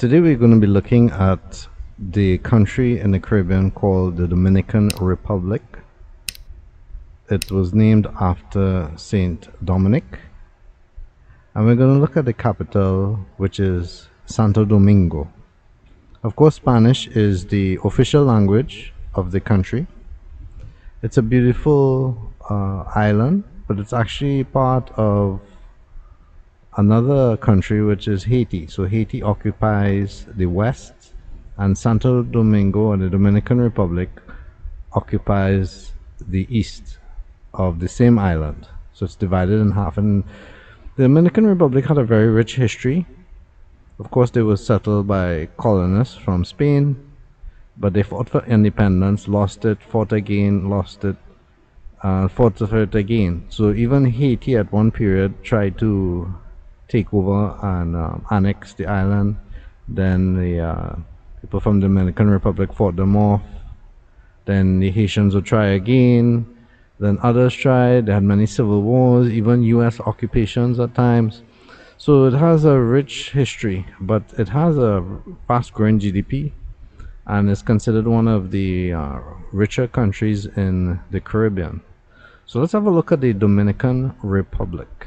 today we're going to be looking at the country in the Caribbean called the Dominican Republic. It was named after Saint Dominic. And we're going to look at the capital, which is Santo Domingo. Of course, Spanish is the official language of the country. It's a beautiful uh, island, but it's actually part of another country, which is Haiti. So Haiti occupies the west, and Santo Domingo, and the Dominican Republic, occupies the east of the same island. So it's divided in half. And the Dominican Republic had a very rich history. Of course, they were settled by colonists from Spain, but they fought for independence, lost it, fought again, lost it, uh, fought for it again. So even Haiti at one period tried to take over and um, annex the island. Then the uh, people from the Dominican Republic fought them off. Then the Haitians would try again. Then others tried. They had many civil wars, even U.S. occupations at times. So it has a rich history, but it has a fast-growing GDP and is considered one of the uh, richer countries in the Caribbean. So let's have a look at the Dominican Republic.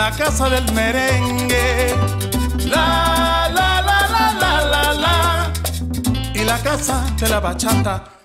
la, casa del merengue. La, la, la, la, la, la, la, y la casa de la bachata.